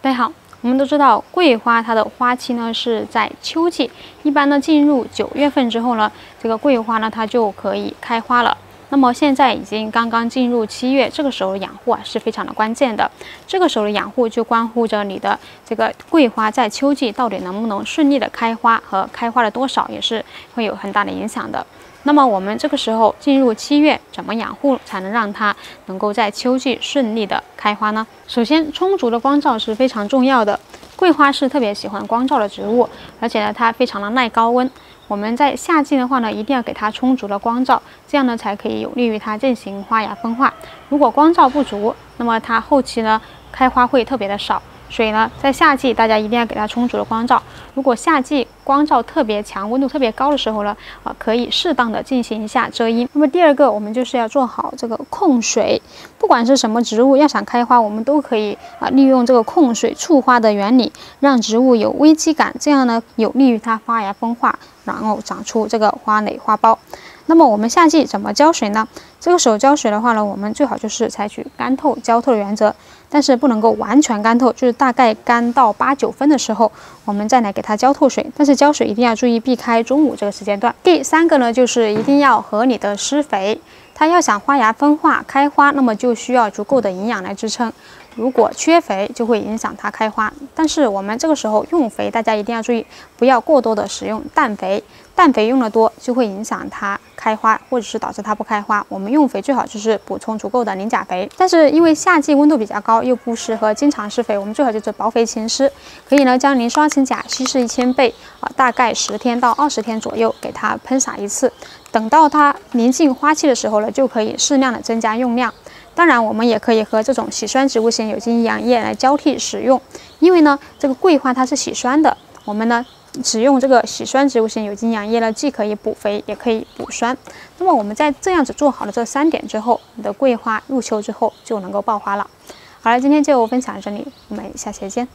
大家好，我们都知道桂花它的花期呢是在秋季，一般呢进入九月份之后呢，这个桂花呢它就可以开花了。那么现在已经刚刚进入七月，这个时候养护啊是非常的关键的。这个时候的养护就关乎着你的这个桂花在秋季到底能不能顺利的开花和开花的多少，也是会有很大的影响的。那么我们这个时候进入七月，怎么养护才能让它能够在秋季顺利的开花呢？首先，充足的光照是非常重要的。桂花是特别喜欢光照的植物，而且呢，它非常的耐高温。我们在夏季的话呢，一定要给它充足的光照，这样呢才可以有利于它进行花芽分化。如果光照不足，那么它后期呢开花会特别的少。所以呢，在夏季大家一定要给它充足的光照。如果夏季光照特别强、温度特别高的时候呢，啊，可以适当的进行一下遮阴。那么第二个，我们就是要做好这个控水。不管是什么植物，要想开花，我们都可以啊，利用这个控水促花的原理，让植物有危机感，这样呢，有利于它发芽分化，然后长出这个花蕾、花苞。那么我们夏季怎么浇水呢？这个时候浇水的话呢，我们最好就是采取干透浇透的原则，但是不能够完全干透，就是大概干到八九分的时候，我们再来给它浇透水。但是浇水一定要注意避开中午这个时间段。第三个呢，就是一定要合理的施肥。它要想花芽分化开花，那么就需要足够的营养来支撑。如果缺肥，就会影响它开花。但是我们这个时候用肥，大家一定要注意，不要过多的使用氮肥。氮肥用的多，就会影响它开花，或者是导致它不开花。我们用肥最好就是补充足够的磷钾肥。但是因为夏季温度比较高，又不适合经常施肥，我们最好就是薄肥勤施。可以呢，将磷酸氢钾稀释一千倍啊，大概十天到二十天左右，给它喷洒一次。等到它临近花期的时候呢，就可以适量的增加用量。当然，我们也可以和这种喜酸植物型有机营养液来交替使用。因为呢，这个桂花它是喜酸的，我们呢。只用这个喜酸植物型有机营养液呢，既可以补肥，也可以补酸。那么我们在这样子做好了这三点之后，你的桂花入秋之后就能够爆花了。好了，今天就分享到这里，我们下期见。